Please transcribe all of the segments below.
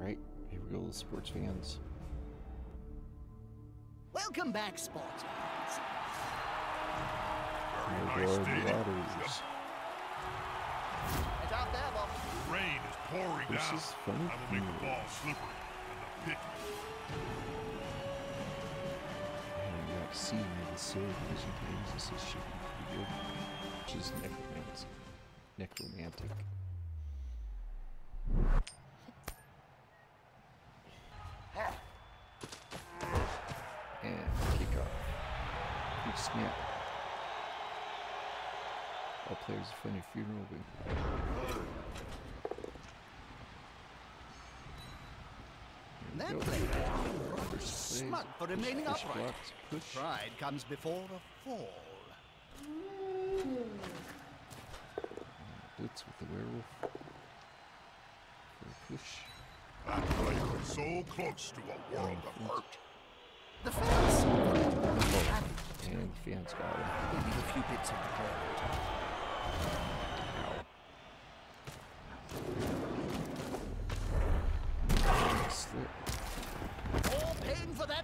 Alright, here we go, sports fans. Welcome back, sports fans. Very nice go the stadium. Waters. It's out there, Bob. The rain is pouring This down. is funny. I will make the ball slippery and the pitch. And you got C near the Syracuse games. This is should be pretty good. Which is necromantic. Necromantic. All players find a funeral. Here we That go. player rather First smug for remaining push upright. blocks, push. Pride comes before a fall. Blitz with the werewolf. For a push. That player is so close to a world of hurt. The fans savage. And fans got him. Maybe a few bits of the ground.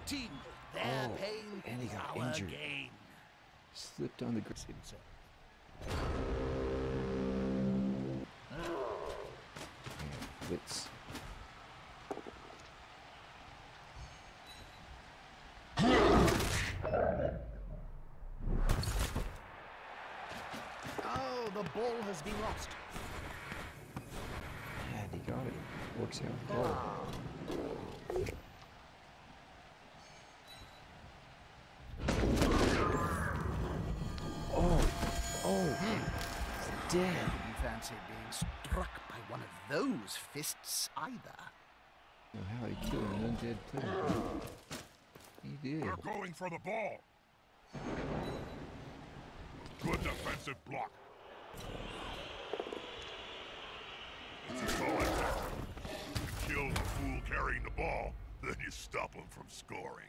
Team. Oh, pain, and he got injured. gain. Slipped on the. And blitz. Oh, the ball has been lost. And he got it. Works out. Goal. Oh, oh, he's dead. Didn't fancy being struck by one of those fists either. Know how he killed an undead player. He did. They're going for the ball. Good defensive block. This is all I have. You kill the fool carrying the ball, then you stop him from scoring.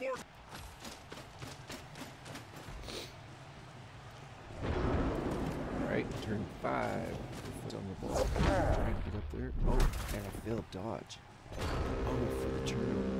Let's. Alright, turn five. Foot on the ball. Trying to get up there. Oh, and I failed dodge. Oh, for the turn.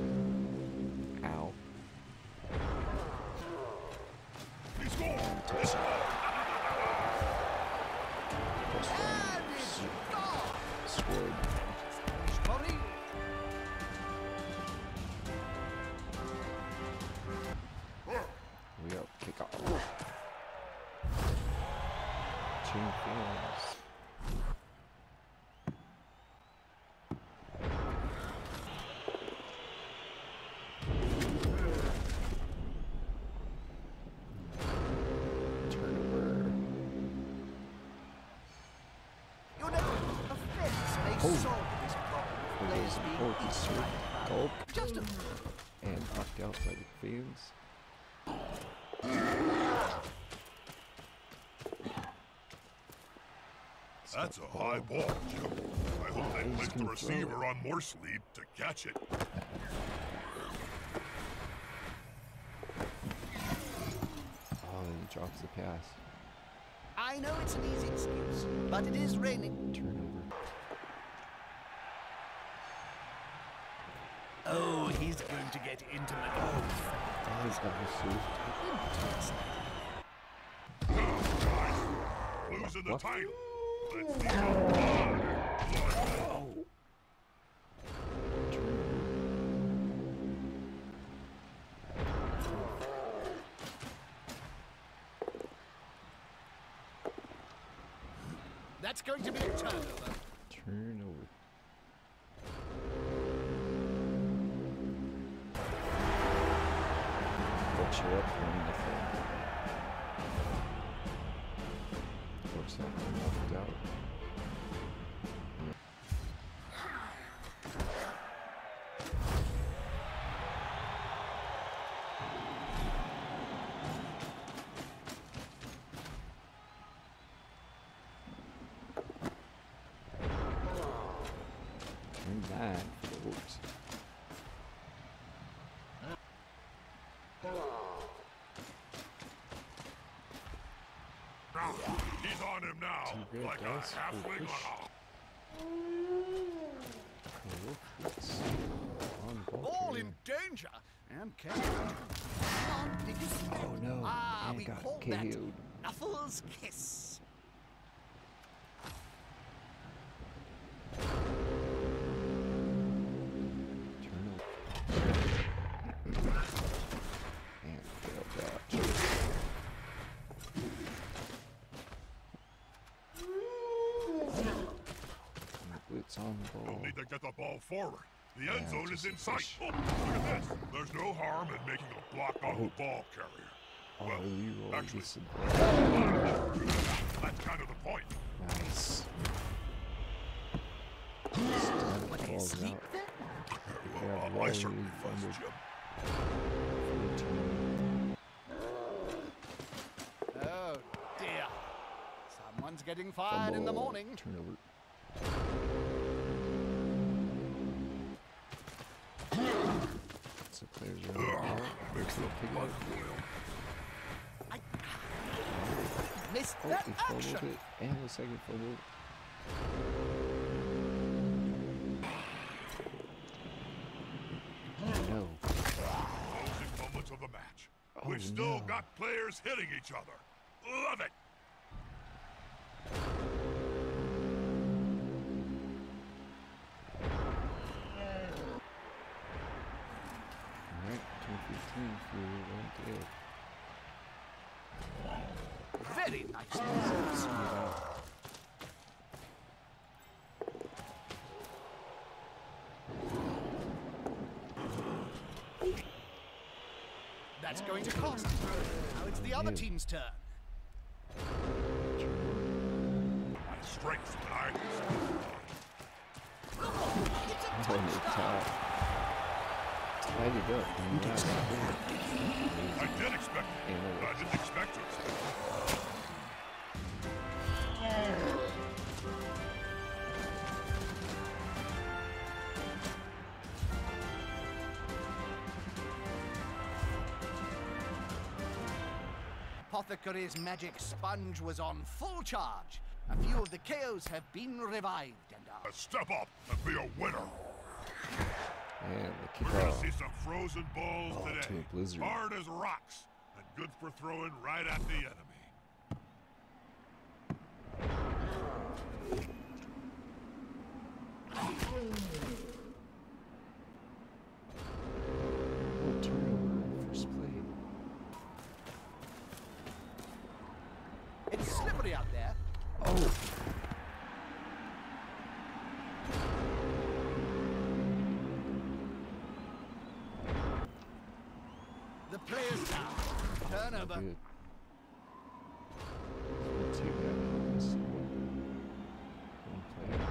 Goes the being Porky equal. Sweep. Gulp. And knocked out by the fans. That's a high ball, Jim. I hope they He's place the gonna throw it. receiver on more sleep to catch it. Oh, and he drops the pass. I know it's an easy excuse, but it is raining. Turnover. Oh, he's going to get intimate. Oh, That is obviously. Losing the What? title. Let's see how blood, blood. Turnover. That's going to be a turnover. Turnover. wonderful. Of course, that he's on him now, Two like dice a for halfling on The Orcs on the ball All in danger. And careful. Come on, did you see that? Oh no, Ah, and we got called KO'd. that Knuffles Kiss. The You'll ball. need to get the ball forward. The end Yeah, zone is in sight. Oh, look at this. There's no harm in making a block on the oh. ball carrier. Oh, well, Leroy actually- gets That's kind of the point. nice. Were Stunt they balls asleep out. then? Yeah, Well, I certainly was, fumbled Jim. for a turnover. Oh, dear. Someone's getting fired in the Fumble, morning. Turnover. So players are on. Makes the blood up. boil. I missed Oh, that he action. it. And looks like he fumbled. No. Closing moments of the match. Oh, We've still no. got players hitting each other. Love it. Very nice. Smooth. That's going to cost. Us. Now it's the other team's turn. My strengths and I. Oh, and it tied. Tied it up. and now it's I did expect it, And but I didn't expect it. Apothecary's magic sponge was on full charge. A few of the KOs have been revived and are Uh, Step up and be a winner. And the We're gonna see some frozen balls Oh, today. to blizzard. Hard as rocks and good for throwing right at the enemy. Oh, turnover. First play. It's slippery out there. Oh! The player's down. Turnover. Good. Not too bad. This one, one player.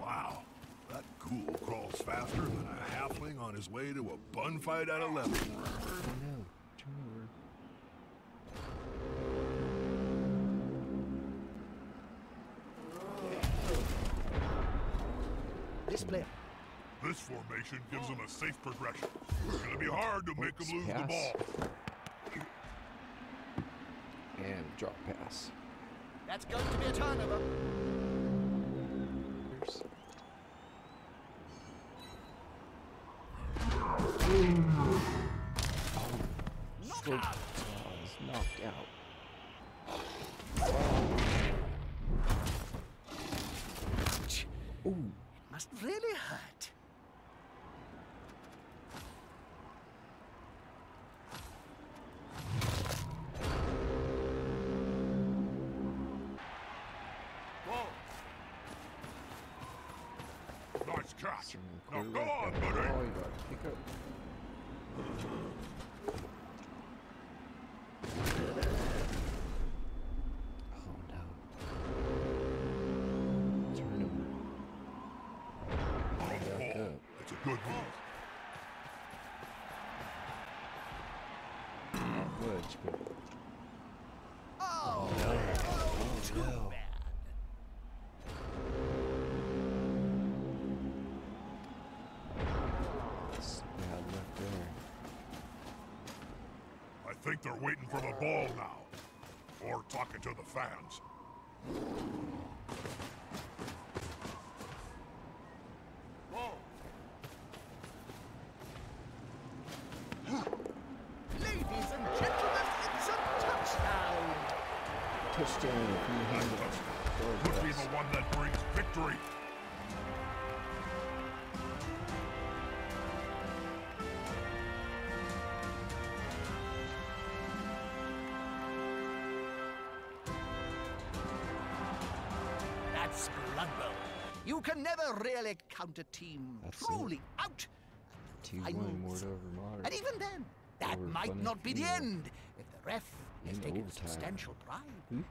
Wow, that ghoul crawls faster than a halfling on his way to a bun fight at 11. Oh no. Turnover. This player. This formation gives them a safe progression. It's gonna be hard to make them Oops, lose the ball. And drop pass. That's going to be a turnover. There's- Slow Knockout. is knocked out. Ooh. Must really hurt. Catch. Some oh, Now go on, got buddy. ball, you gotta pick up. Oh no. Back Oh, up. it's a good move. Not much, but Oh, oh no. Waiting for the ball now. Or talking to the fans. Ladies and gentlemen, it's a touchdown! Touchdown from the hand Could be the one that brings victory. That's Blood Bowl. You can never really count a team That's it. truly out. Two I one know. Ward over modern. And even then, that Over might not be the end if the ref has In taken overtime. substantial pride. Woohoo.